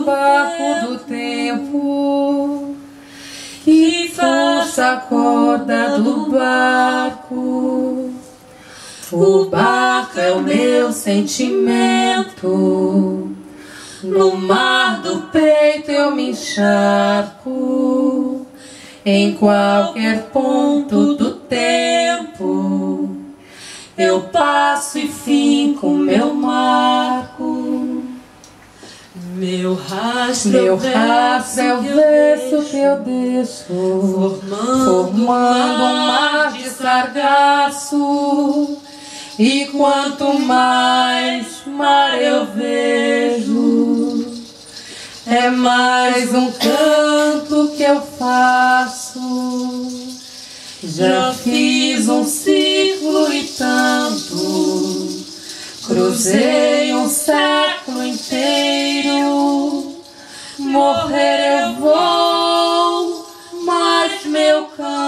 O barco do tempo e força a corda do barco. O barco é o meu sentimento. No mar do peito eu me encharco em qualquer ponto do tempo. Eu passo e fico. Meu rastro, Meu rastro é o verso que eu deixo, formando, formando um mar de sargaço. E quanto mais mar eu vejo, é mais um canto que eu faço. Já fiz um ciclo e tanto, cruzei Morrer eu vou, mas meu canto